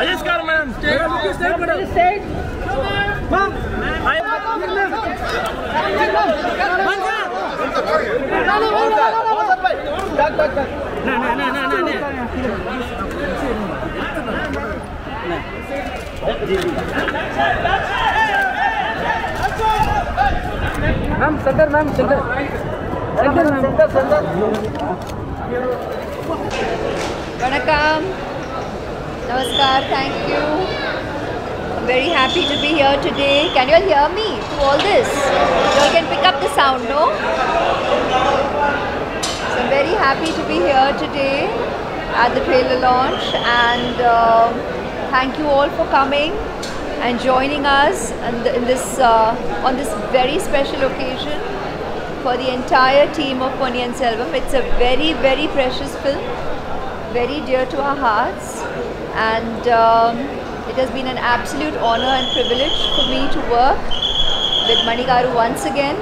Ayesh Kar, ma'am. State, madam. State. Ma'am. I am. No, no, no, no, no, no. Ma'am, center, ma'am, center. Namaskar. Thank you. I'm very happy to be here today. Can you all hear me through all this? You all can pick up the sound, no? So I'm very happy to be here today at the trailer launch and um thank you all for coming and joining us and in this uh, on this very special occasion for the entire team of Ponniyin Selvan. It's a very very precious film very dear to our hearts and um, it has been an absolute honor and privilege for me to work with Manigaru once again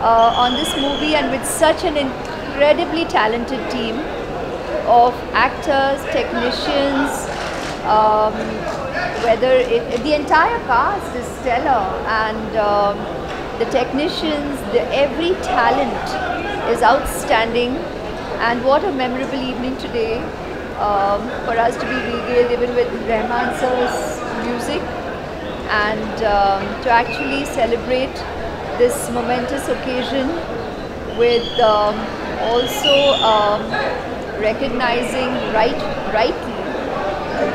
uh, on this movie and with such an incredibly talented team of actors, technicians, um, whether it, the entire cast is stellar and um, the technicians, the, every talent is outstanding. And what a memorable evening today um, for us to be regaled even with Rahman sir's music and um, to actually celebrate this momentous occasion with um, also um, recognizing right, rightly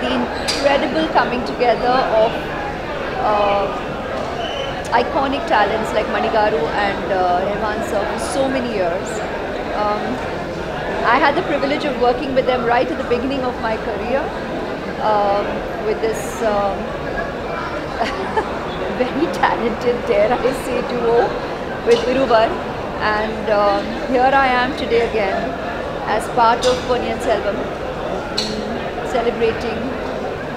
the incredible coming together of uh, iconic talents like Manigaru and uh, Rahman sir for so many years. Um, I had the privilege of working with them right at the beginning of my career um, with this um, very talented, dare I say, duo with Iruvar. And um, here I am today again as part of Ponniyin Selvan mm, celebrating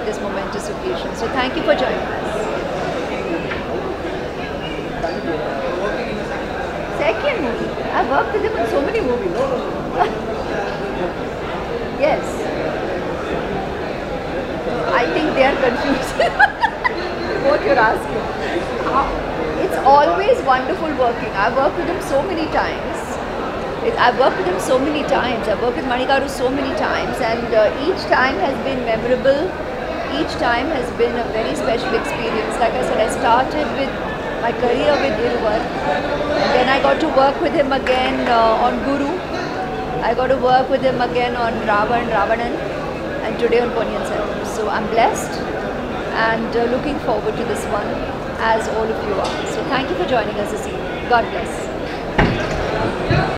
this momentous occasion. So thank you for joining us. Second movie. I've worked with him in so many movies. yes. I think they are confused. what you're asking. Uh, It's always wonderful working. I've worked with him so many times. I've worked with him so many times. I've worked with Manigaru so many times, and uh, each time has been memorable. Each time has been a very special experience. Like I said, I started with my career with Iruvar, and then I got to work with him again uh, on Guru. I got to work with him again on Ravan, Ravanan, and today on Ponniyin Selvan. So I'm blessed and uh, looking forward to this one, as all of you are. So thank you for joining us this evening. God bless.